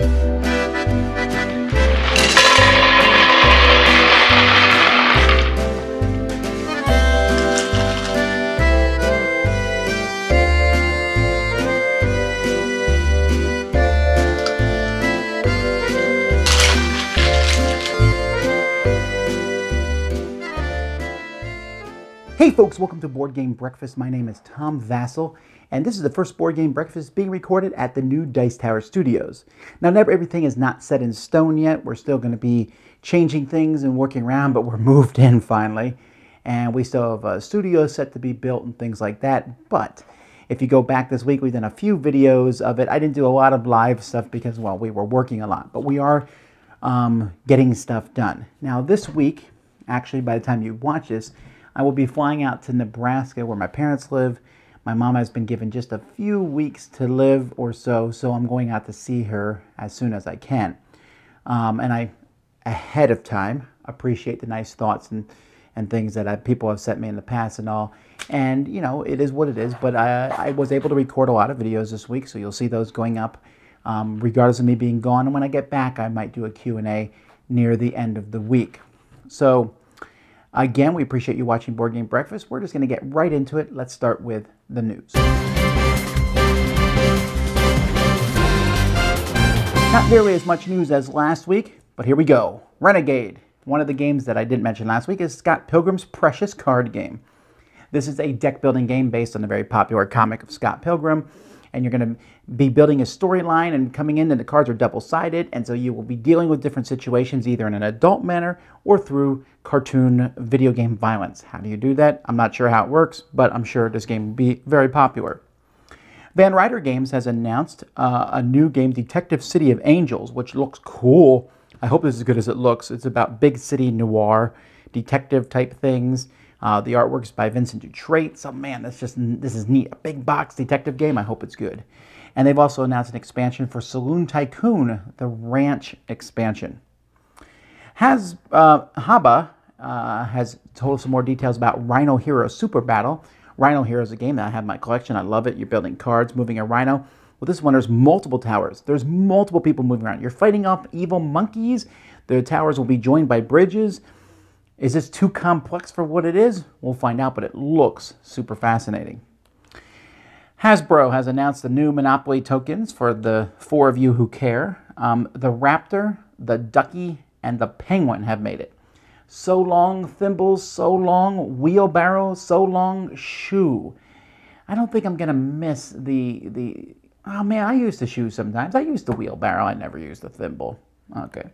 Hey folks, welcome to Board Game Breakfast. My name is Tom Vasel, and this is the first Board Game Breakfast being recorded at the new Dice Tower Studios. Now, never everything is not set in stone yet. We're still going to be changing things and working around, but we're moved in finally, and we still have a studio set to be built and things like that. But if you go back this week, we've done a few videos of it. I didn't do a lot of live stuff because, well, we were working a lot, but we are um, getting stuff done. Now, this week, actually, by the time you watch this, I will be flying out to Nebraska where my parents live. My mom has been given just a few weeks to live or so, so I'm going out to see her as soon as I can. Um, and I, ahead of time, appreciate the nice thoughts and, and things that I, people have sent me in the past and all. And, you know, it is what it is, but I, I was able to record a lot of videos this week, so you'll see those going up um, regardless of me being gone. And when I get back, I might do a Q&A near the end of the week. So Again, we appreciate you watching Board Game Breakfast. We're just going to get right into it. Let's start with the news. Not nearly as much news as last week, but here we go. Renegade. One of the games that I didn't mention last week is Scott Pilgrim's Precious card game. This is a deck building game based on the very popular comic of Scott Pilgrim and you're going to be building a storyline and coming in and the cards are double-sided and so you will be dealing with different situations either in an adult manner or through cartoon video game violence. How do you do that? I'm not sure how it works, but I'm sure this game will be very popular. Van Ryder Games has announced uh, a new game, Detective City of Angels, which looks cool. I hope this is as good as it looks. It's about big city noir, detective type things. Uh, the is by Vincent Dutrait. So man, that's just this is neat. A big box detective game. I hope it's good. And they've also announced an expansion for Saloon Tycoon, the Ranch expansion. Has uh, Haba uh, has told us some more details about Rhino Hero Super Battle. Rhino Hero is a game that I have in my collection. I love it. You're building cards, moving a rhino. Well, this one, there's multiple towers. There's multiple people moving around. You're fighting off evil monkeys. The towers will be joined by bridges. Is this too complex for what it is? We'll find out, but it looks super fascinating. Hasbro has announced the new Monopoly tokens for the four of you who care. Um, the Raptor, the Ducky, and the Penguin have made it. So long thimbles, so long wheelbarrow, so long shoe. I don't think I'm gonna miss the the. Oh man, I use the shoe sometimes. I use the wheelbarrow. I never use the thimble. Okay.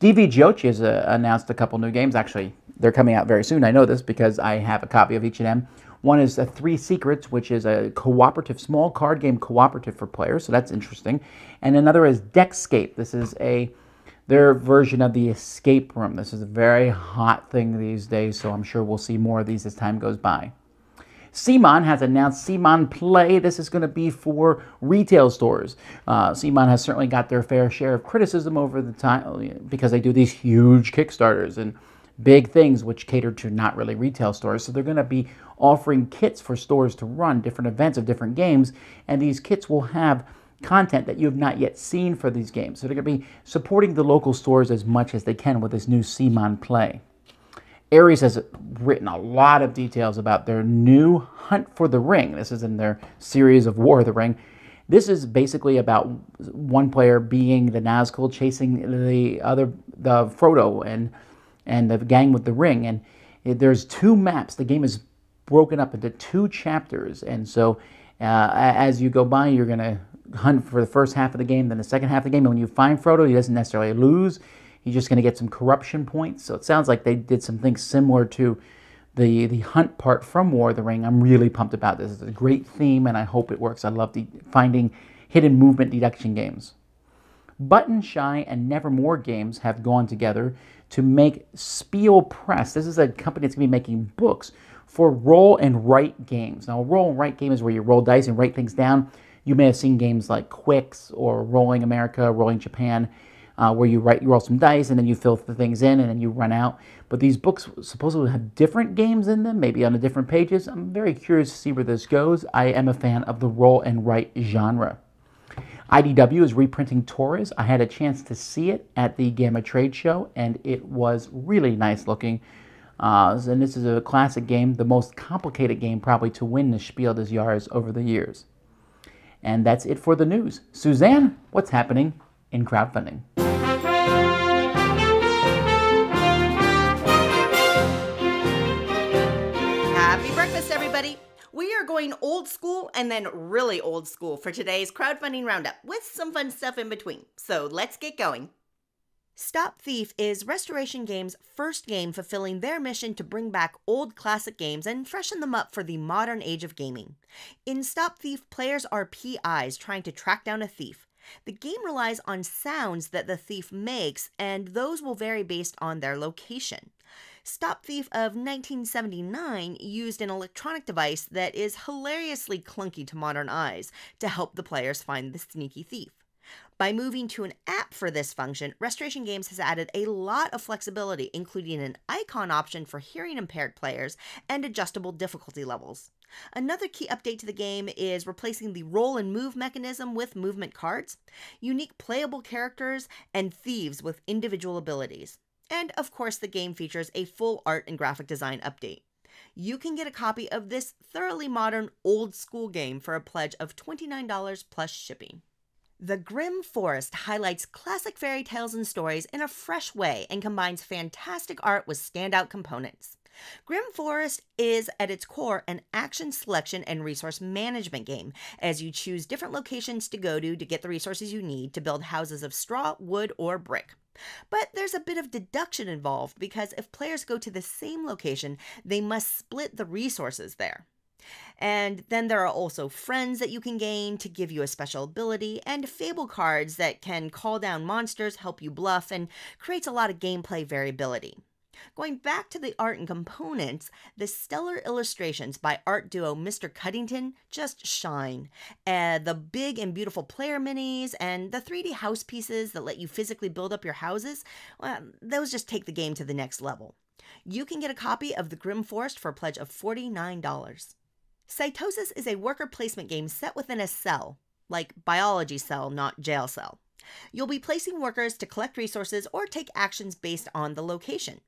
DV has uh, announced a couple new games. Actually, they're coming out very soon. I know this because I have a copy of each of them. One is uh, Three Secrets, which is a cooperative, small card game cooperative for players, so that's interesting. And another is Deckscape. This is a their version of the escape room. This is a very hot thing these days, so I'm sure we'll see more of these as time goes by. CMON has announced CMON Play. This is going to be for retail stores. Uh, has certainly got their fair share of criticism over the time because they do these huge Kickstarters and big things which cater to not really retail stores. So they're going to be offering kits for stores to run different events of different games, and these kits will have content that you have not yet seen for these games. So they're going to be supporting the local stores as much as they can with this new CMON Play. Ares has written a lot of details about their new Hunt for the Ring. This is in their series of War of the Ring. This is basically about one player being the Nazgul chasing the other, the Frodo and and the gang with the ring. And there's two maps. The game is broken up into two chapters, and so uh, as you go by, you're gonna hunt for the first half of the game, then the second half of the game. And when you find Frodo, he doesn't necessarily lose He's just going to get some corruption points. So it sounds like they did some things similar to the the hunt part from War of the Ring. I'm really pumped about this. It's a great theme, and I hope it works. I love the, finding hidden movement deduction games. Button Shy and Nevermore Games have gone together to make Spiel Press. This is a company that's going to be making books for roll and write games. Now, roll and write game is where you roll dice and write things down. You may have seen games like Qwixx or Rolling America, Rolling Japan uh, where you write, you roll some dice, and then you fill the things in, and then you run out. But these books supposedly have different games in them, maybe on the different pages. I'm very curious to see where this goes. I am a fan of the roll and write genre. IDW is reprinting Torres. I had a chance to see it at the GAMA Trade Show, and it was really nice looking. Uh, and this is a classic game, the most complicated game probably to win the Spiel des Jahres over the years. And that's it for the news. Suzanne, what's happening in crowdfunding? Going old school and then really old school for today's crowdfunding roundup with some fun stuff in between. So let's get going. Stop Thief is Restoration Games' first game fulfilling their mission to bring back old classic games and freshen them up for the modern age of gaming. In Stop Thief, players are PIs trying to track down a thief. The game relies on sounds that the thief makes, and those will vary based on their location. Stop Thief of 1979 used an electronic device that is hilariously clunky to modern eyes to help the players find the sneaky thief. By moving to an app for this function, Restoration Games has added a lot of flexibility, including an icon option for hearing impaired players and adjustable difficulty levels. Another key update to the game is replacing the roll and move mechanism with movement cards, unique playable characters, and thieves with individual abilities. And of course, the game features a full art and graphic design update. You can get a copy of this thoroughly modern, old school game for a pledge of $29 plus shipping. The Grim Forest highlights classic fairy tales and stories in a fresh way and combines fantastic art with standout components. Grim Forest is at its core an action selection and resource management game, as you choose different locations to go to to get the resources you need to build houses of straw, wood, or brick. But there's a bit of deduction involved because if players go to the same location, they must split the resources there. And then there are also friends that you can gain to give you a special ability, and fable cards that can call down monsters, help you bluff, and creates a lot of gameplay variability. Going back to the art and components, the stellar illustrations by art duo Mr. Cuddington just shine. Uh, the big and beautiful player minis and the 3D house pieces that let you physically build up your houses, well, those just take the game to the next level. You can get a copy of The Grim Forest for a pledge of $49. Cytosis is a worker placement game set within a cell, like biology cell, not jail cell. You'll be placing workers to collect resources or take actions based on the location.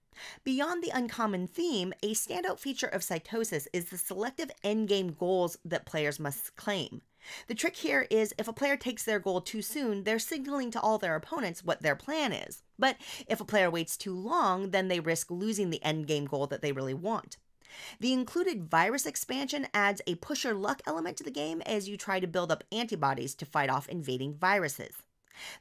Beyond the uncommon theme, a standout feature of Cytosis is the selective endgame goals that players must claim. The trick here is if a player takes their goal too soon, they're signaling to all their opponents what their plan is. But if a player waits too long, then they risk losing the endgame goal that they really want. The included virus expansion adds a push your luck element to the game as you try to build up antibodies to fight off invading viruses.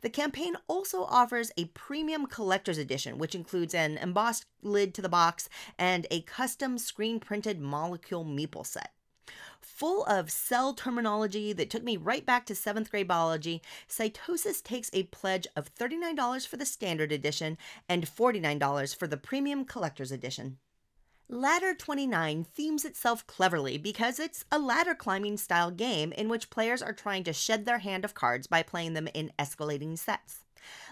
The campaign also offers a premium collector's edition, which includes an embossed lid to the box and a custom screen printed molecule meeple set. Full of cell terminology that took me right back to seventh grade biology, Cytosis takes a pledge of $39 for the standard edition and $49 for the premium collector's edition. Ladder 29 themes itself cleverly because it's a ladder climbing style game in which players are trying to shed their hand of cards by playing them in escalating sets.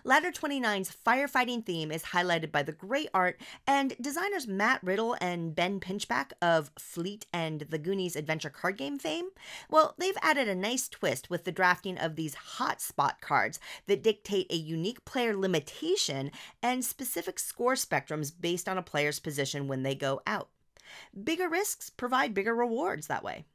Ladder 29's firefighting theme is highlighted by the great art, and designers Matt Riddle and Ben Pinchback of Fleet and the Goonies adventure card game fame, well, they've added a nice twist with the drafting of these hotspot cards that dictate a unique player limitation and specific score spectrums based on a player's position when they go out. Bigger risks provide bigger rewards that way.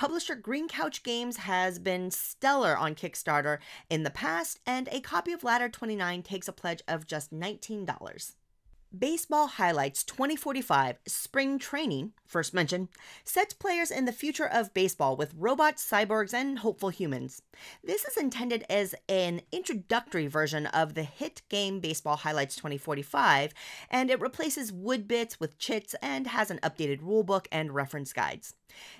Publisher Green Couch Games has been stellar on Kickstarter in the past, and a copy of Ladder 29 takes a pledge of just $19. Baseball Highlights 2045 Spring Training, first mention, sets players in the future of baseball with robots, cyborgs, and hopeful humans. This is intended as an introductory version of the hit game Baseball Highlights 2045, and it replaces wood bits with chits and has an updated rulebook and reference guides.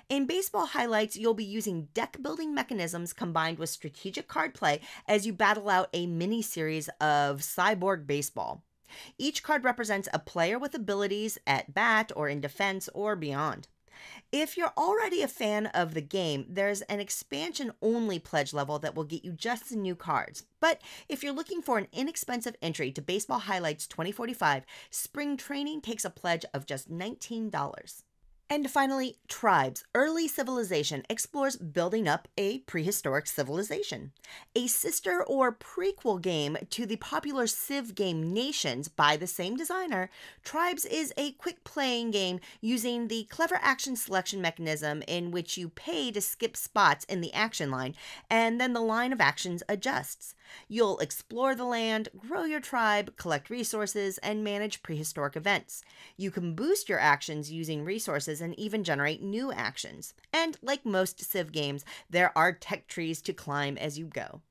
In Baseball Highlights, you'll be using deck building mechanisms combined with strategic card play as you battle out a mini series of cyborg baseball. Each card represents a player with abilities at bat or in defense or beyond. If you're already a fan of the game, there's an expansion only pledge level that will get you just the new cards. But if you're looking for an inexpensive entry to Baseball Highlights 2045, Spring Training takes a pledge of just $19. And finally, Tribes Early Civilization explores building up a prehistoric civilization. A sister or prequel game to the popular Civ game Nations by the same designer, Tribes is a quick playing game using the clever action selection mechanism in which you pay to skip spots in the action line, and then the line of actions adjusts. You'll explore the land, grow your tribe, collect resources, and manage prehistoric events. You can boost your actions using resources and even generate new actions. And like most Civ games, there are tech trees to climb as you go.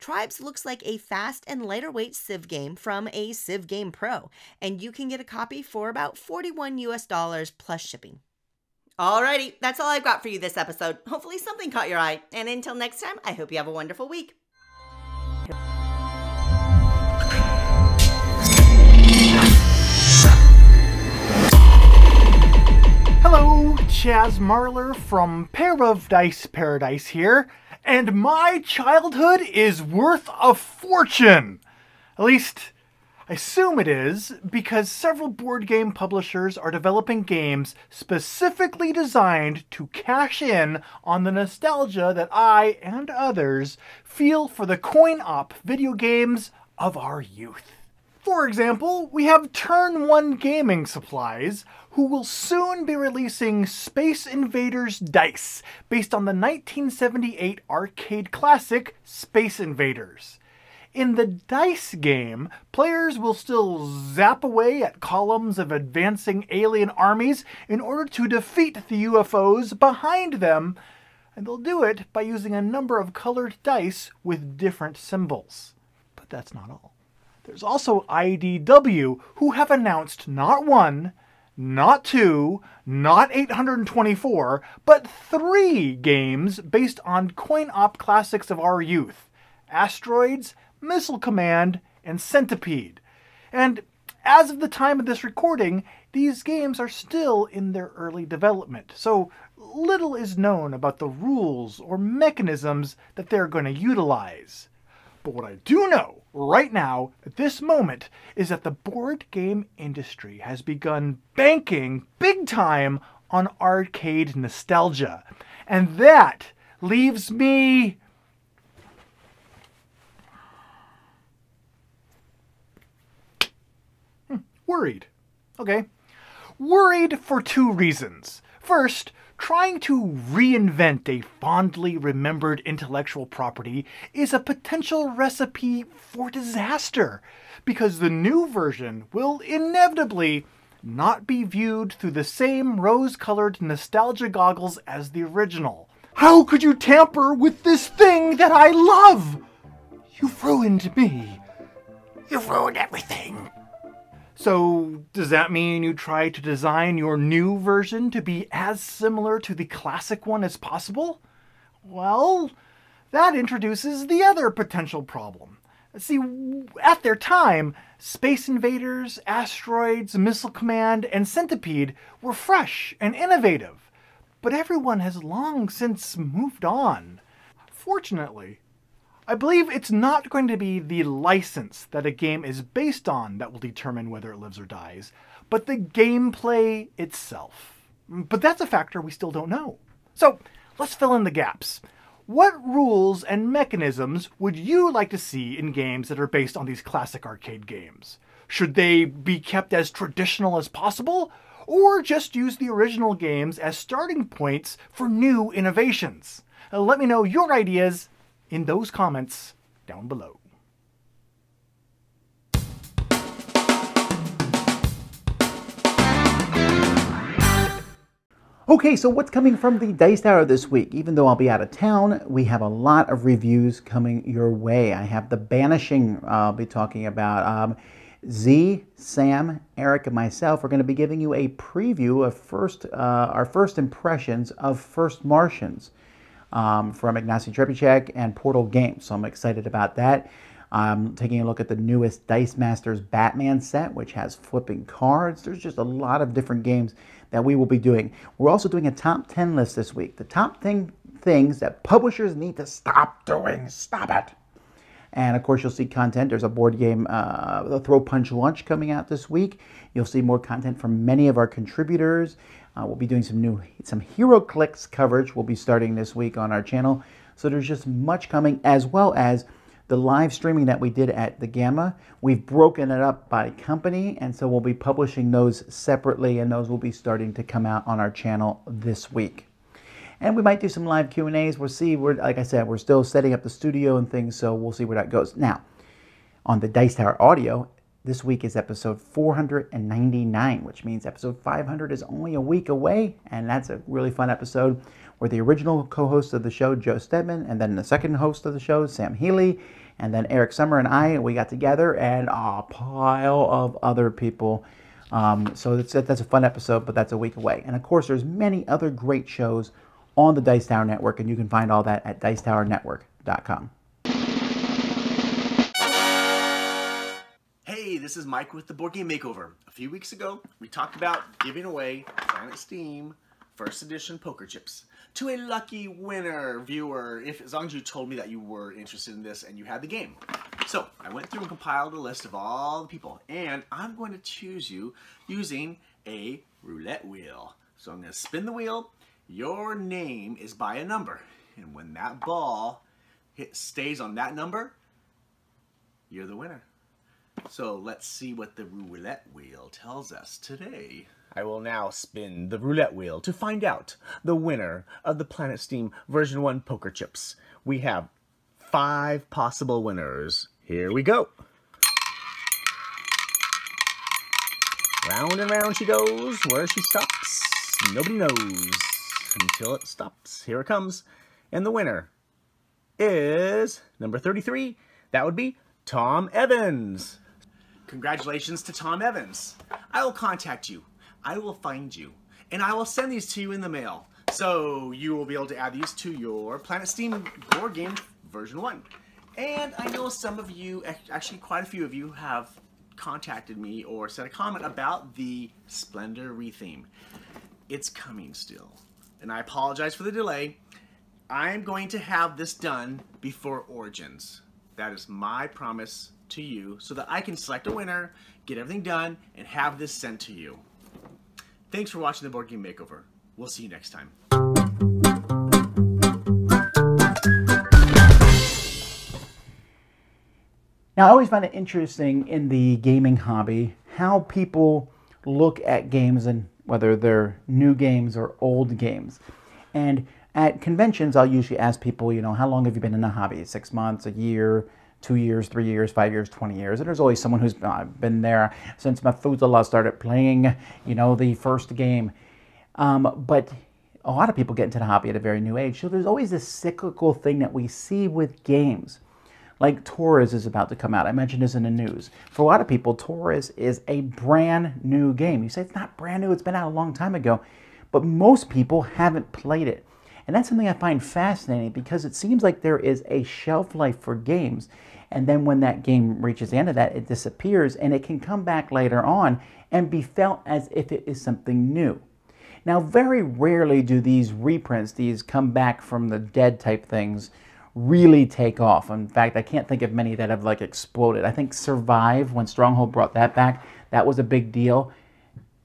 Tribes looks like a fast and lighter weight Civ game from a Civ Game Pro, and you can get a copy for about 41 US dollars plus shipping. Alrighty, that's all I've got for you this episode. Hopefully something caught your eye. And until next time, I hope you have a wonderful week. Chaz Marler from Pair of Dice Paradise here, and my childhood is worth a fortune! At least, I assume it is, because several board game publishers are developing games specifically designed to cash in on the nostalgia that I and others feel for the coin op video games of our youth. For example, we have Turn 1 Gaming Supplies, who will soon be releasing Space Invaders Dice, based on the 1978 arcade classic Space Invaders. In the dice game, players will still zap away at columns of advancing alien armies in order to defeat the UFOs behind them, and they'll do it by using a number of colored dice with different symbols. But that's not all. There's also IDW, who have announced not one, not two, not 824, but three games based on coin op classics of our youth Asteroids, Missile Command, and Centipede. And as of the time of this recording, these games are still in their early development, so little is known about the rules or mechanisms that they're going to utilize. But what I do know right now, at this moment, is that the board game industry has begun banking big time on arcade nostalgia. And that leaves me. Hmm, worried. Okay. Worried for two reasons. First, Trying to reinvent a fondly remembered intellectual property is a potential recipe for disaster, because the new version will inevitably not be viewed through the same rose colored nostalgia goggles as the original. How could you tamper with this thing that I love? You've ruined me. You've ruined everything. So, does that mean you try to design your new version to be as similar to the classic one as possible? Well, that introduces the other potential problem. See, at their time, Space Invaders, Asteroids, Missile Command, and Centipede were fresh and innovative, but everyone has long since moved on. Fortunately, I believe it's not going to be the license that a game is based on that will determine whether it lives or dies, but the gameplay itself. But that's a factor we still don't know. So let's fill in the gaps. What rules and mechanisms would you like to see in games that are based on these classic arcade games? Should they be kept as traditional as possible, or just use the original games as starting points for new innovations? Let me know your ideas in those comments down below. Okay, so what's coming from the Dice Tower this week? Even though I'll be out of town, we have a lot of reviews coming your way. I have The Banishing I'll be talking about. Um, Z, Sam, Eric, and myself are going to be giving you a preview of first uh, our first impressions of First Martians um, from Ignacy Trzewiczek and Portal Games. So I'm excited about that. I'm taking a look at the newest Dice Masters Batman set, which has flipping cards. There's just a lot of different games that we will be doing. We're also doing a top 10 list this week. The top thing, things that publishers need to stop doing. Stop it. And of course, you'll see content. There's a board game, uh, the Throw Punch Lunch, coming out this week. You'll see more content from many of our contributors. Uh, we'll be doing some new, some HeroClix coverage. We'll be starting this week on our channel. So there's just much coming, as well as the live streaming that we did at the GAMA. We've broken it up by company, and so we'll be publishing those separately, and those will be starting to come out on our channel this week. And we might do some live Q and A's. We'll see. We're like I said, we're still setting up the studio and things, so we'll see where that goes. Now, on the Dice Tower Audio, this week is episode 499, which means episode 500 is only a week away, and that's a really fun episode where the original co-host of the show, Joe Steadman, and then the second host of the show, Sam Healey, and then Eric Summer and I, we got together, and a pile of other people. Um, so that's, that's a fun episode, but that's a week away. And of course, there's many other great shows on the Dice Tower Network, and you can find all that at dicetowernetwork.com. this is Mike with the Board Game Makeover. A few weeks ago, we talked about giving away Planet Steam First Edition poker chips to a lucky winner viewer, if as long as you told me that you were interested in this and you had the game. So I went through and compiled a list of all the people, and I'm going to choose you using a roulette wheel. So I'm going to spin the wheel. Your name is by a number, and when that ball hit, stays on that number, you're the winner. So let's see what the roulette wheel tells us today. I will now spin the roulette wheel to find out the winner of the Planet Steam version 1 poker chips. We have five possible winners. Here we go. Round and round she goes. Where she stops, nobody knows until it stops. Here it comes. And the winner is number 33. That would be Tom Evans. Congratulations to Tom Evans. I will contact you. I will find you. And I will send these to you in the mail. So you will be able to add these to your Planet Steam board game version 1. And I know some of you, actually quite a few of you, have contacted me or sent a comment about the Splendor retheme. It's coming still. And I apologize for the delay. I'm going to have this done before Origins. That is my promise to you so that I can select a winner, get everything done, and have this sent to you. Thanks for watching the Board Game Makeover. We'll see you next time. Now, I always find it interesting in the gaming hobby how people look at games and whether they're new games or old games. And at conventions, I'll usually ask people, you know, how long have you been in the hobby? Six months, a year, two years, three years, five years, 20 years. And there's always someone who's been there since Methuselah started playing, you know, the first game. Um, but a lot of people get into the hobby at a very new age. So there's always this cyclical thing that we see with games. Like Torres is about to come out. I mentioned this in the news. For a lot of people, Torres is a brand new game. You say it's not brand new, it's been out a long time ago. But most people haven't played it. And that's something I find fascinating because it seems like there is a shelf life for games. And then when that game reaches the end of that, it disappears and it can come back later on and be felt as if it is something new. Now, very rarely do these reprints, these come back from the dead type things, really take off. In fact, I can't think of many that have like exploded. I think Survive, when Stronghold brought that back, that was a big deal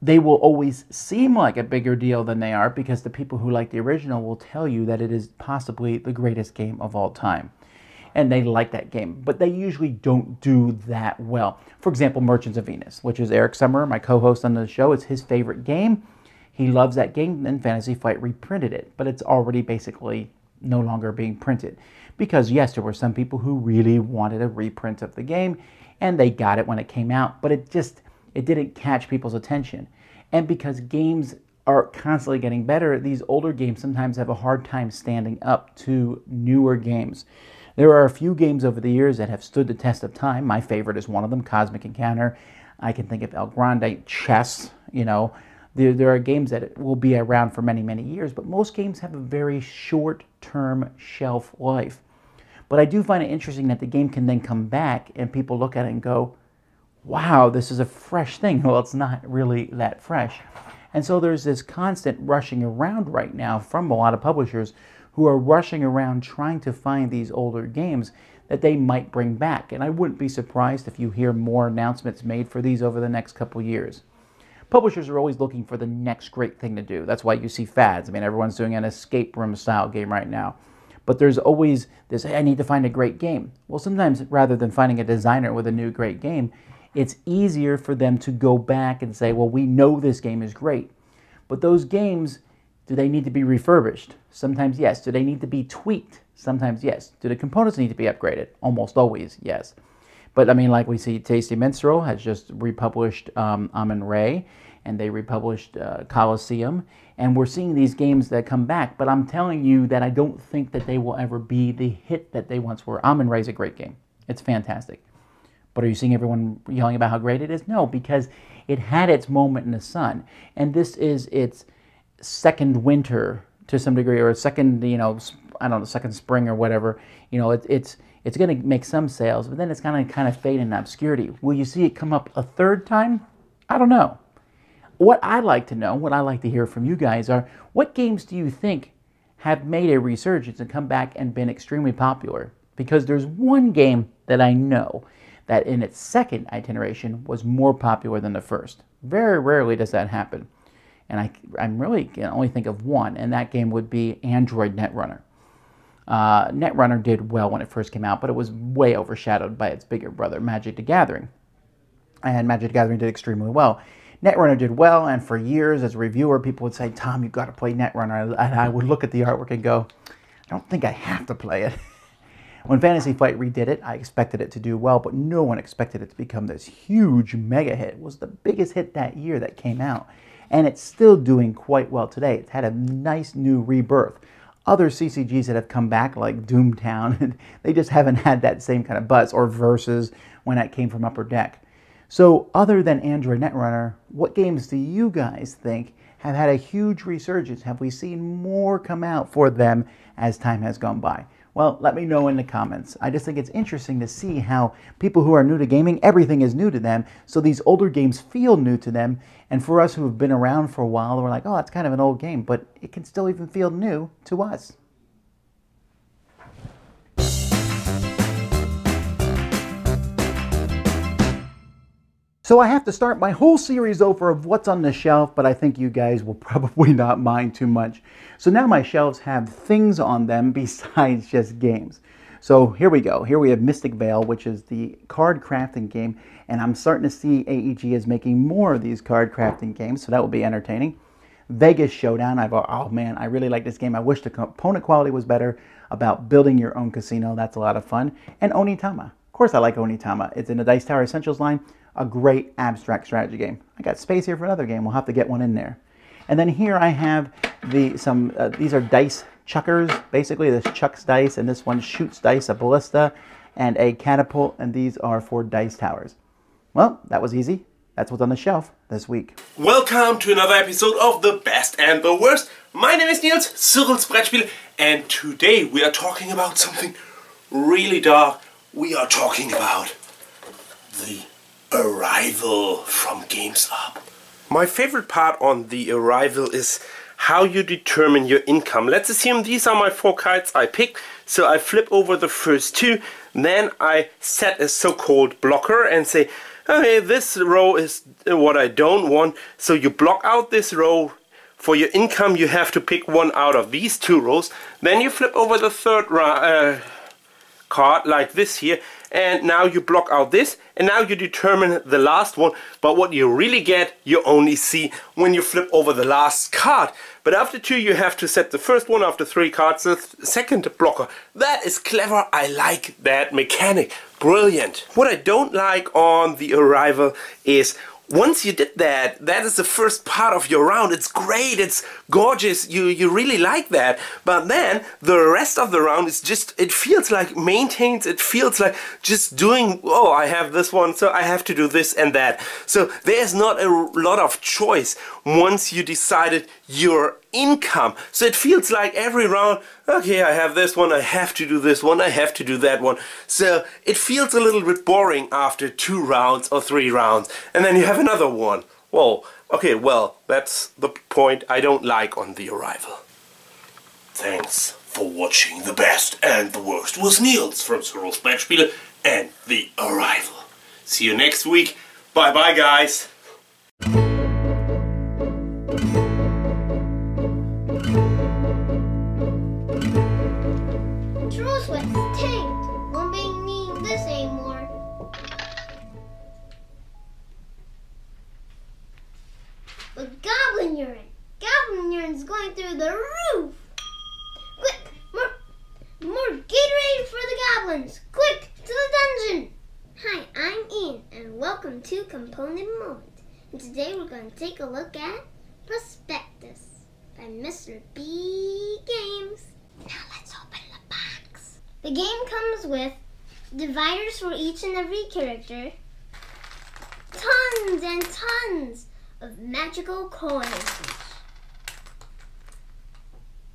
they will always seem like a bigger deal than they are because the people who like the original will tell you that it is possibly the greatest game of all time. And they like that game, but they usually don't do that well. For example, Merchants of Venus, which is Eric Summer, my co host on the show, it's his favorite game. He loves that game, and Fantasy Flight reprinted it, but it's already basically no longer being printed. Because, yes, there were some people who really wanted a reprint of the game, and they got it when it came out, but it just it didn't catch people's attention. And because games are constantly getting better, these older games sometimes have a hard time standing up to newer games. There are a few games over the years that have stood the test of time. My favorite is one of them, Cosmic Encounter. I can think of El Grande, chess, you know. There, there are games that will be around for many, many years, but most games have a very short term shelf life. But I do find it interesting that the game can then come back and people look at it and go, wow, this is a fresh thing. Well, it's not really that fresh. And so there's this constant rushing around right now from a lot of publishers who are rushing around trying to find these older games that they might bring back. And I wouldn't be surprised if you hear more announcements made for these over the next couple years. Publishers are always looking for the next great thing to do. That's why you see fads. I mean, everyone's doing an escape room style game right now. But there's always this, hey, I need to find a great game. Well, sometimes rather than finding a designer with a new great game, it's easier for them to go back and say, well, we know this game is great. But those games, do they need to be refurbished? Sometimes yes. Do they need to be tweaked? Sometimes yes. Do the components need to be upgraded? Almost always yes. But I mean, like we see, Tasty Minstrel has just republished um, Amun-Re, and they republished uh, Colosseum, and we're seeing these games that come back. But I'm telling you that I don't think that they will ever be the hit that they once were. Amun-Re is a great game. It's fantastic. But are you seeing everyone yelling about how great it is? No, because it had its moment in the sun, and this is its second winter to some degree, or a second, you know, I don't know, second spring or whatever. You know, it, it's it's going to make some sales, but then it's going to kind of fade in obscurity. Will you see it come up a third time? I don't know. What I'd like to know, what I'd like to hear from you guys are what games do you think have made a resurgence and come back and been extremely popular? Because there's one game that I know that in its second iteration was more popular than the first. Very rarely does that happen. And I, I'm really can only think of one, and that game would be Android Netrunner. Uh, Netrunner did well when it first came out, but it was way overshadowed by its bigger brother, Magic the Gathering. And Magic the Gathering did extremely well. Netrunner did well, and for years, as a reviewer, people would say, Tom, you've got to play Netrunner. And I would look at the artwork and go, I don't think I have to play it. When Fantasy Flight redid it, I expected it to do well, but no one expected it to become this huge mega hit. It was the biggest hit that year that came out, and it's still doing quite well today. It's had a nice new rebirth. Other CCGs that have come back, like Doomtown, they just haven't had that same kind of buzz, or Versus when that came from Upper Deck. So, other than Android Netrunner, what games do you guys think have had a huge resurgence? Have we seen more come out for them as time has gone by? Well, let me know in the comments. I just think it's interesting to see how people who are new to gaming, everything is new to them. So these older games feel new to them. And for us who have been around for a while, we're like, oh, it's kind of an old game, but it can still even feel new to us. So I have to start my whole series over of what's on the shelf, but I think you guys will probably not mind too much. So now my shelves have things on them besides just games. So here we go. Here we have Mystic Vale, which is the card crafting game, and I'm starting to see AEG is making more of these card crafting games, so that will be entertaining. Vegas Showdown. I've oh man, I really like this game. I wish the component quality was better. About building your own casino, that's a lot of fun. And Onitama. Of course, I like Onitama. It's in the Dice Tower Essentials line a great abstract strategy game. I got space here for another game. We'll have to get one in there. And then here I have the some uh, these are dice chuckers. Basically, this chucks dice, and this one shoots dice, a ballista, and a catapult, and these are for dice towers. Well, that was easy. That's what's on the shelf this week. Welcome to another episode of The Best and the Worst. My name is Niels, Cyril's Brettspiel, and today we are talking about something really dark. We are talking about the Arrival from GameStop. My favorite part on the Arrival is how you determine your income. Let's assume these are my four cards I pick. So I flip over the first two, then I set a so-called blocker and say, okay, this row is what I don't want. So you block out this row. For your income, you have to pick one out of these two rows. Then you flip over the third uh, card like this here and now you block out this and now you determine the last one. But what you really get you only see when you flip over the last card. But after two you have to set the first one. After three cards the second blocker. That is clever. I like that mechanic. Brilliant. What I don't like on the arrival is once you did that, that is the first part of your round. It's great, it's gorgeous, you, you really like that. But then the rest of the round is just, it feels like maintains, it feels like just doing, oh, I have this one, so I have to do this and that. So there's not a lot of choice once you decided your income. So it feels like every round, okay, I have this one, I have to do this one, I have to do that one. So it feels a little bit boring after two rounds or three rounds. And then you have another one. Whoa, okay, well, that's the point I don't like on the arrival. Thanks. for watching the best and the worst with Niels from Cyril's Brettspiele and The Arrival. See you next week. Bye bye, guys. Goblin going through the roof. Quick, more, more Gatorade for the goblins. Quick, to the dungeon. Hi, I'm Iain, and welcome to Component Moment. And today we're going to take a look at Prospectus by Mr. B Games. Now let's open the box. The game comes with dividers for each and every character, tons and tons of magical coins,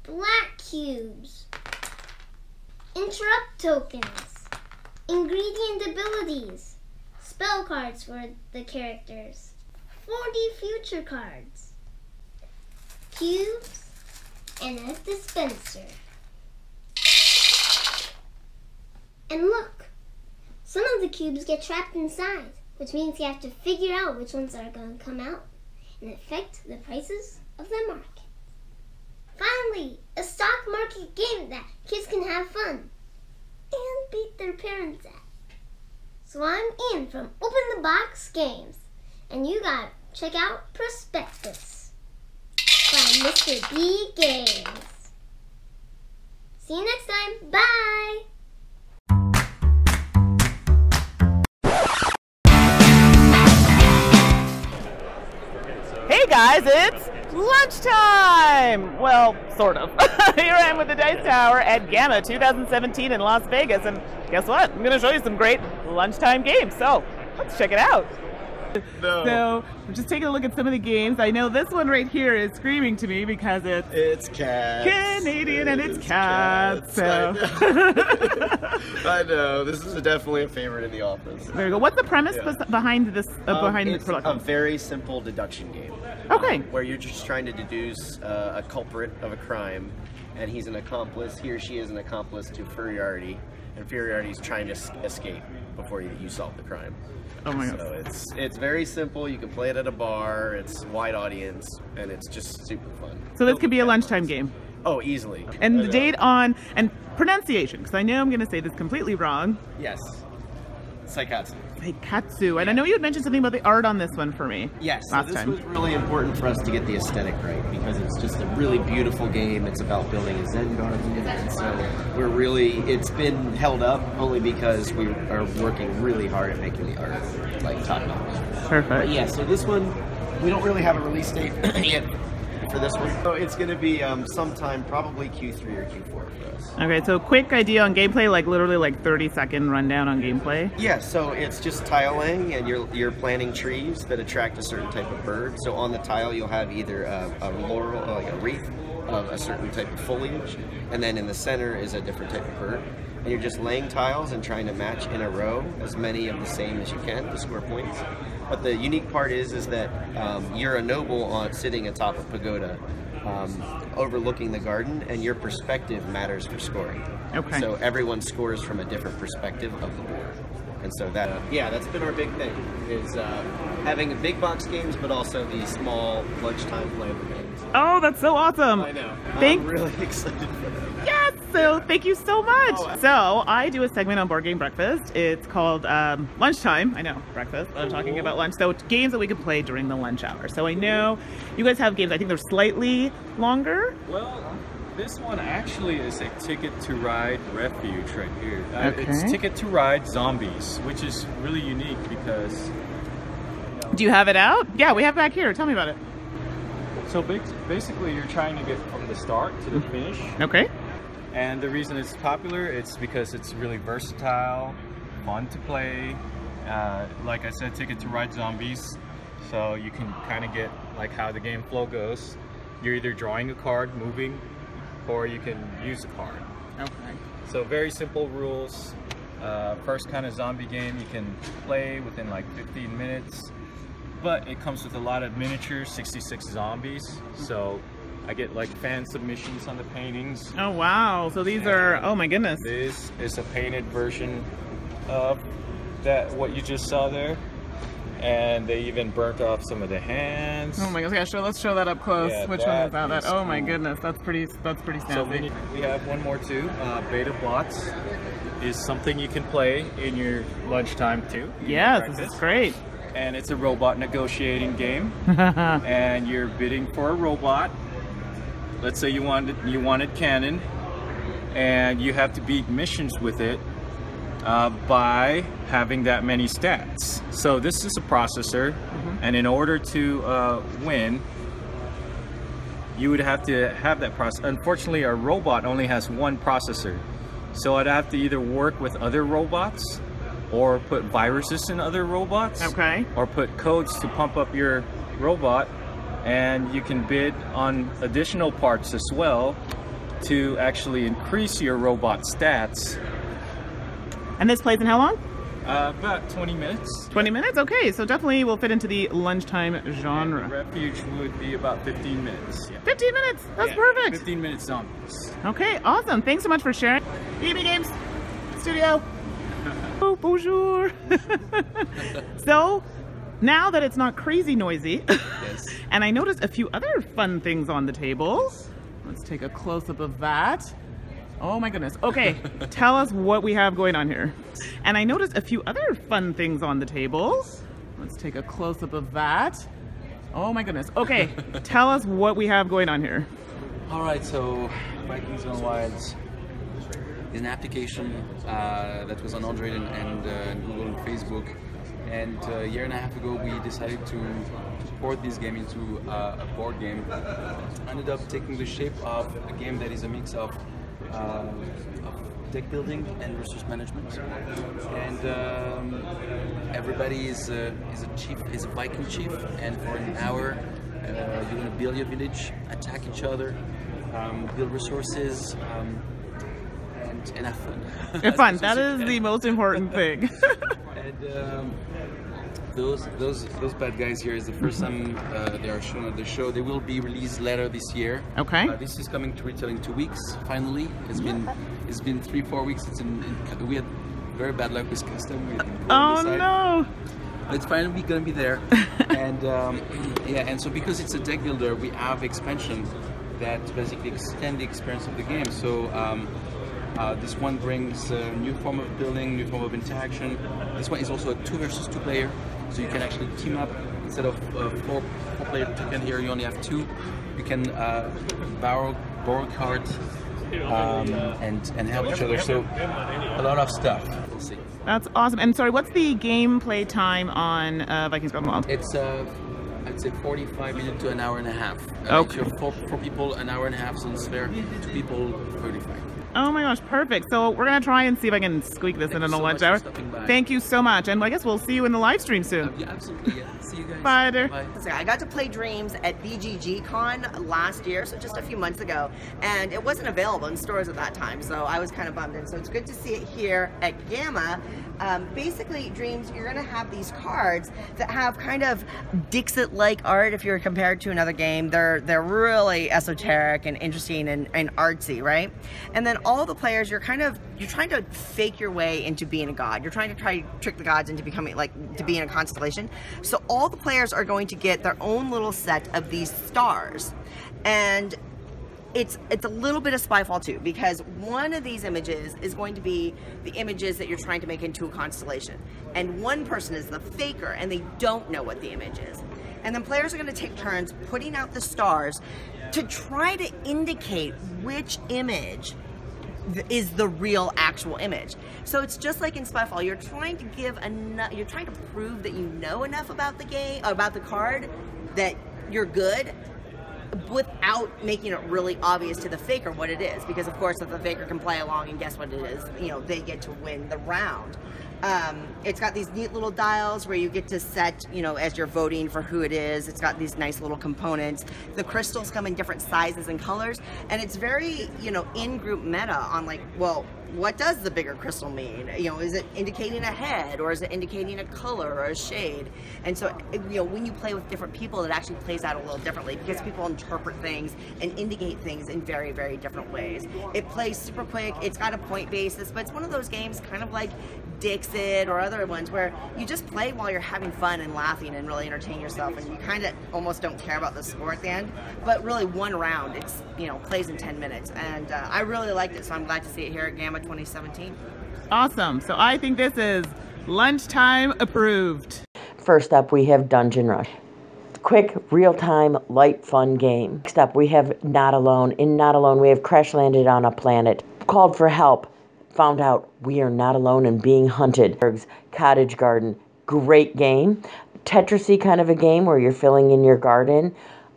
black cubes, interrupt tokens, ingredient abilities, spell cards for the characters, 4D future cards, cubes, and a dispenser. And look, some of the cubes get trapped inside, which means you have to figure out which ones are going to come out and affect the prices of the market. Finally, a stock market game that kids can have fun and beat their parents at. So I'm Iain from Open the Box Games, and you gotta check out Prospectus by Mr. B Games. See you next time. Bye. Hey guys, it's lunchtime! Well, sort of. Here I am with the Dice Tower at GAMA 2017 in Las Vegas, and guess what? I'm gonna show you some great lunchtime games, so let's check it out. So, we're just taking a look at some of the games. I know this one right here is screaming to me because it's It's cats. Canadian and it's cats. I So, know. I know. This is definitely a favorite in the office. there you go. What's the premise Yeah. behind this? Uh, Um, behind it's this production? a very simple deduction game. Okay. um, where you're just trying to deduce uh, a culprit of a crime, and he's an accomplice. He or she is an accomplice to Furiarity, and Furiarity is trying to escape before you, you solve the crime. Oh my god. So it's it's very simple. You can play it at a bar. It's wide audience, and it's just super fun. So this could be a lunchtime game. Oh, easily. And the date on and pronunciation, because I know I'm going to say this completely wrong. Yes. Saikatsu. Katsu, and I know you had mentioned something about the art on this one for me. Yes, so this time. was really important for us to get the aesthetic right because it's just a really beautiful game. It's about building a Zen garden, and so we're really it's been held up only because we are working really hard at making the art like top notch. Perfect. But yeah, so this one we don't really have a release date yet for this one. So it's going to be um, sometime probably Q3 or Q4 for us. Okay, so quick idea on gameplay, like literally like 30 second rundown on gameplay. Yeah, so it's just tiling and you're you're planting trees that attract a certain type of bird. So on the tile, you'll have either a, a laurel, like a wreath of a certain type of foliage, and then in the center is a different type of bird. And you're just laying tiles and trying to match in a row as many of the same as you can to score points. But the unique part is is that um, you're a noble on sitting atop a pagoda. Um, overlooking the garden, and your perspective matters for scoring. Okay. So everyone scores from a different perspective of the board. And so that, yeah, that's been our big thing is uh, having big box games, but also the small lunchtime flavor games. Oh, that's so awesome. I know. Thank I'm really excited for that. Yes, so thank you so much. Oh, so I do a segment on Board Game Breakfast. It's called um, Lunchtime. I know, breakfast. but I'm talking about lunch. So games that we can play during the lunch hour. So I know you guys have games. I think they're slightly longer. Well, this one actually is a Ticket to Ride Refuge right here. Uh, It's Ticket to Ride Zombies, which is really unique because Do you have it out? Yeah, we have it back here. Tell me about it. so basically you're trying to get from the start to the finish. Okay. And the reason it's popular, it's because it's really versatile, fun to play. Uh, like I said, Ticket to Ride Zombies. So you can kind of get like how the game flow goes. You're either drawing a card, moving, or you can use a card. Okay. So very simple rules. Uh, first kind of zombie game you can play within like 15 minutes, but it comes with a lot of miniatures, 66 zombies. So I get like fan submissions on the paintings. Oh wow! So these are oh my goodness. This is a painted version of that what you just saw there, and they even burnt off some of the hands. Oh my gosh! Yeah, show, let's show that up close. Yeah, Which one is that oh my goodness, that's pretty. That's pretty So we, we have one more too. Uh, Beta Bots is something you can play in your lunchtime too. You yes, this is great. And it's a robot negotiating game, and you're bidding for a robot. Let's say you wanted you wanted cannon, and you have to beat missions with it uh, by having that many stats. So this is a processor, and in order to uh, win, you would have to have that process. Unfortunately, our robot only has one processor, so I'd have to either work with other robots, or put viruses in other robots, Okay. or put codes to pump up your robot, and you can bid on additional parts as well to actually increase your robot stats. And this plays in how long? Uh, about 20 minutes. 20 minutes? Okay, so definitely will fit into the lunchtime genre. Refuge would be about 15 minutes. Yeah. 15 minutes. That's Yeah, perfect. 15 minutes zombies. Okay, awesome. Thanks so much for sharing. BB Games Studio. oh, bonjour. so, now that it's not crazy noisy, and I noticed a few other fun things on the table. Let's take a close up of that. Oh my goodness. Okay, tell us what we have going on here. And I noticed a few other fun things on the table. Let's take a close up of that. Oh my goodness. Okay, tell us what we have going on here. All right, so Vikings Gone Wilds is an application uh, that was on Android and, and uh, Google and Facebook. And uh, a year and a half ago, we decided to port this game into uh, a board game. Ended up taking the shape of a game that is a mix of, uh, of deck building and resource management. And um, everybody is a, is a chief, is a Viking chief, and for an hour, uh, you're gonna build your village, attack each other, um, build resources, um, and, and have fun. Have fun. That is the most important thing. And um, those those those bad guys here is the first time uh, they are shown at the show. They will be released later this year. Okay. Uh, this is coming to retail in two weeks. Finally, it's been it's been three four weeks. It's in, in we had very bad luck with custom. We didn't go on oh no. It's finally gonna be there, and um, yeah, and so because it's a deck builder, we have expansion that basically extend the experience of the game. So um, uh, this one brings a new form of building, new form of interaction. This one is also a two versus two player, so you can actually team up instead of uh, four four player token here. You only have two. You can uh, borrow borrow cards um, and and help each other. So a lot of stuff. We'll see. That's awesome. And sorry, what's the gameplay time on uh, Vikings Wild? It's uh, I'd say 45 minutes to an hour and a half. Uh, Okay. If you're four, four people, an hour and a half sounds fair. Two people, 35. Oh my gosh, perfect. So we're gonna try and see if I can squeak this Thank in you the so lunch hour. for stopping by. Thank you so much, and I guess we'll see you in the live stream soon. Yeah, absolutely. Yeah. See you guys. Bye, dear. Bye. So I got to play Dreams at BGG Con last year, so just a few months ago, and it wasn't available in stores at that time, so I was kind of bummed. And so it's good to see it here at GAMA. Um, basically, Dreams, you're going to have these cards that have kind of Dixit-like art if you're compared to another game. They're they're really esoteric and interesting and, and artsy, right? And then all the players, you're kind of you're trying to fake your way into being a god. You're trying to try to trick the gods into becoming like to being a constellation. So all the players are going to get their own little set of these stars, and it's it's a little bit of Spyfall too because one of these images is going to be the images that you're trying to make into a constellation, and one person is the faker and they don't know what the image is, and then players are going to take turns putting out the stars to try to indicate which image is the real actual image. So it's just like in Spyfall, you're trying to give enough, you're trying to prove that you know enough about the game, about the card, that you're good, without making it really obvious to the faker what it is. Because of course, if the faker can play along and guess what it is, you know, they get to win the round. Um, it's got these neat little dials where you get to set, you know, as you're voting for who it is. It's got these nice little components. The crystals come in different sizes and colors, and it's very, you know, in-group meta on like, well, what does the bigger crystal mean? You know, is it indicating a head or is it indicating a color or a shade? And so, you know, when you play with different people, it actually plays out a little differently because people interpret things and indicate things in very, very different ways. It plays super quick. It's got a point basis, but it's one of those games kind of like Dixit or other ones where you just play while you're having fun and laughing and really entertain yourself and you kind of almost don't care about the score at the end. But really one round, it's, you know, plays in 10 minutes. And uh, I really liked it, so I'm glad to see it here at GAMA 2017. Awesome. So I think this is lunchtime approved. First up, we have Dungeon Rush. Quick, real time, light, fun game. Next up, we have Not Alone. In Not Alone, we have crash landed on a planet, called for help, found out we are not alone in being hunted. Cottage Garden, great game. Tetrisy kind of a game where you're filling in your garden.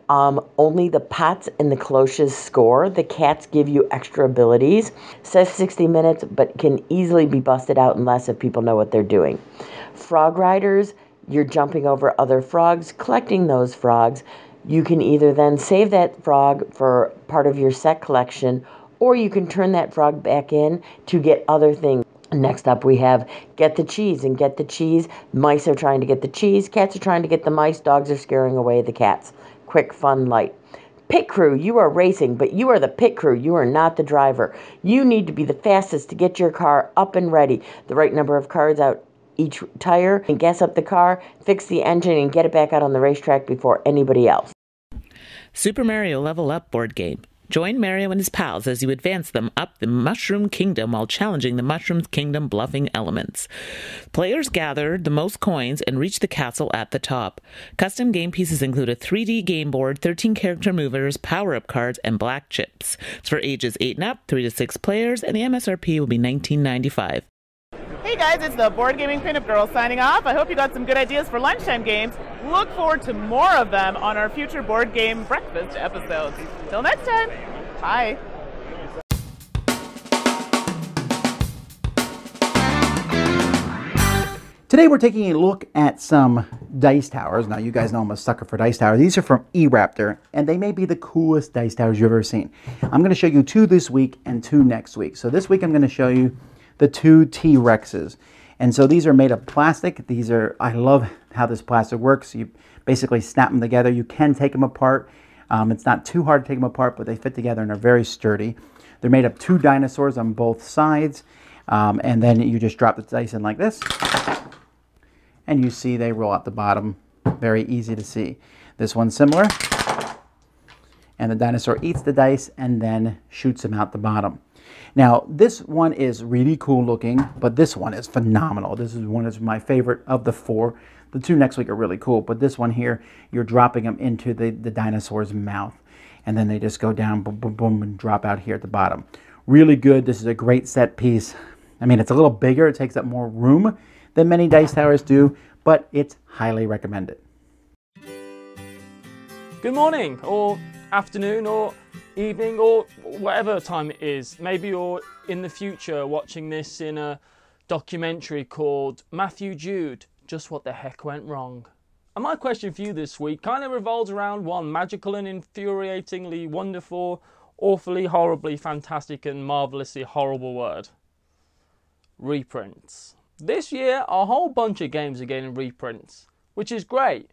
Um, only the pots and the cloches score. The cats give you extra abilities. Says 60 minutes, but can easily be busted out unless if people know what they're doing. Frog Riders, you're jumping over other frogs, collecting those frogs. You can either then save that frog for part of your set collection, or you can turn that frog back in to get other things. Next up, we have get the cheese and get the cheese. Mice are trying to get the cheese, cats are trying to get the mice, dogs are scaring away the cats quick, fun, light. Pit crew, you are racing, but you are the pit crew. You are not the driver. You need to be the fastest to get your car up and ready. The right number of cards out each tire and gas up the car, fix the engine, and get it back out on the racetrack before anybody else. Super Mario Level Up board game. Join Mario and his pals as you advance them up the Mushroom Kingdom while challenging the Mushroom Kingdom bluffing elements. Players gather the most coins and reach the castle at the top. Custom game pieces include a 3D game board, 13 character movers, power up cards, and black chips. It's for ages 8 and up, 3 to 6 players, and the MSRP will be $19.95. Hey guys, it's the Board Gaming Pinup Girl signing off. I hope you got some good ideas for lunchtime games. Look forward to more of them on our future board game breakfast episodes. Till next time, bye. Today we're taking a look at some dice towers. Now you guys know I'm a sucker for dice towers. These are from eRaptor and they may be the coolest dice towers you've ever seen. I'm going to show you two this week and two next week. So this week I'm going to show you the two T-Rexes. And so these are made of plastic. These are, I love how this plastic works. You basically snap them together. You can take them apart. Um, it's not too hard to take them apart, but they fit together and are very sturdy. They're made of two dinosaurs on both sides. Um, and then you just drop the dice in like this and you see they roll out the bottom. Very easy to see. This one's similar. And the dinosaur eats the dice and then shoots them out the bottom. Now, this one is really cool looking, but this one is phenomenal. This is one of my favorite of the four. The two next week are really cool, but this one here, you're dropping them into the, the dinosaur's mouth. And then they just go down, boom, boom, boom, and drop out here at the bottom. Really good. This is a great set piece. I mean, it's a little bigger. It takes up more room than many dice towers do, but it's highly recommended. Good morning, or afternoon, or evening, or whatever time it is. Maybe you're in the future watching this in a documentary called Matthew Jude Just What the Heck Went Wrong. And my question for you this week kind of revolves around one magical and infuriatingly wonderful, awfully, horribly, fantastic, and marvelously horrible word reprints. This year, a whole bunch of games are getting reprints, which is great.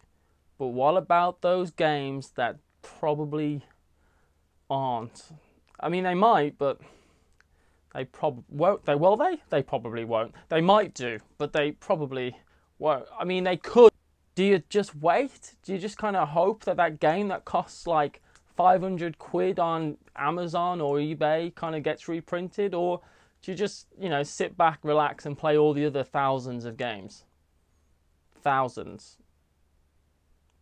But what about those games that probably aren't? I mean, they might, but they probably won't. They will they? They probably won't. They might do, but they probably won't. I mean, they could. Do you just wait? Do you just kind of hope that that game that costs like 500 quid on Amazon or eBay kind of gets reprinted, or do you just, you know, sit back, relax, and play all the other thousands of games? Thousands.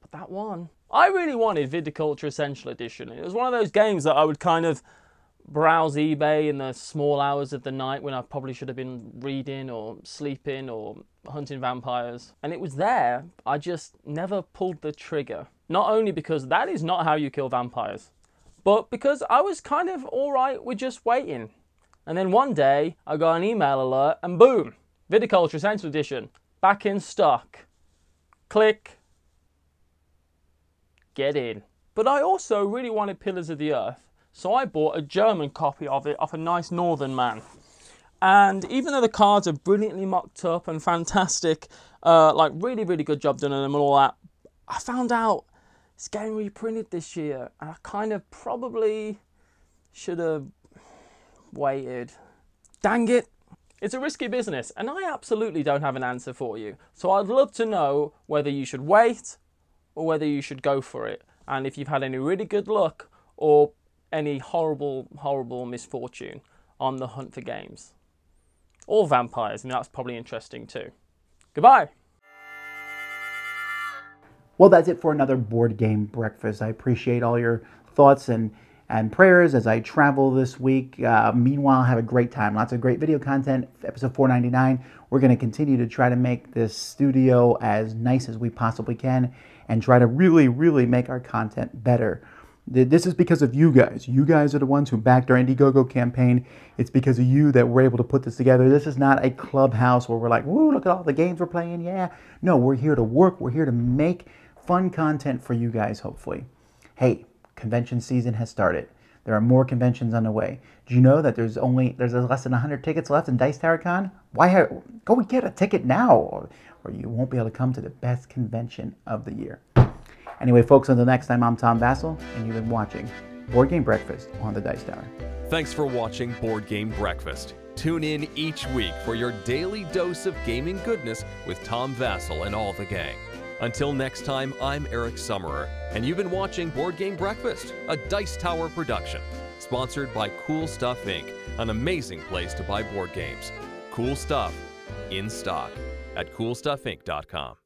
But that one. I really wanted Viticulture Essential Edition. It was one of those games that I would kind of browse eBay in the small hours of the night when I probably should have been reading or sleeping or hunting vampires. And it was there, I just never pulled the trigger. Not only because that is not how you kill vampires, but because I was kind of alright with just waiting. And then one day, I got an email alert, and boom, Viticulture Essential Edition, back in stock. Click. Get in. But I also really wanted Pillars of the Earth, so I bought a German copy of it off a nice northern man. And even though the cards are brilliantly mocked up and fantastic, uh, like really, really good job done on them and all that, I found out it's getting reprinted this year. And I kind of probably should have waited. Dang it. It's a risky business, and I absolutely don't have an answer for you. So I'd love to know whether you should wait or whether you should go for it. And if you've had any really good luck or any horrible, horrible misfortune on the hunt for games. Or vampires, and that's probably interesting too. Goodbye. Well, that's it for another board game breakfast. I appreciate all your thoughts and and prayers as I travel this week. Uh, meanwhile, have a great time. Lots of great video content. Episode 499. We're going to continue to try to make this studio as nice as we possibly can and try to really, really make our content better. This is because of you guys. You guys are the ones who backed our Indiegogo campaign. It's because of you that we're able to put this together. This is not a clubhouse where we're like, woo, look at all the games we're playing. Yeah. No, we're here to work. We're here to make fun content for you guys, hopefully. Hey, convention season has started. There are more conventions on the way. Do you know that there's only there's less than 100 tickets left in Dice Tower Con? Why have, go and get a ticket now, or, or you won't be able to come to the best convention of the year. Anyway, folks, until next time, I'm Tom Vasel, and you've been watching Board Game Breakfast on the Dice Tower. Thanks for watching Board Game Breakfast. Tune in each week for your daily dose of gaming goodness with Tom Vasel and all the gang. Until next time, I'm Eric Summerer, and you've been watching Board Game Breakfast, a Dice Tower production, sponsored by Cool Stuff Inc., an amazing place to buy board games. Cool stuff in stock at coolstuffinc.com.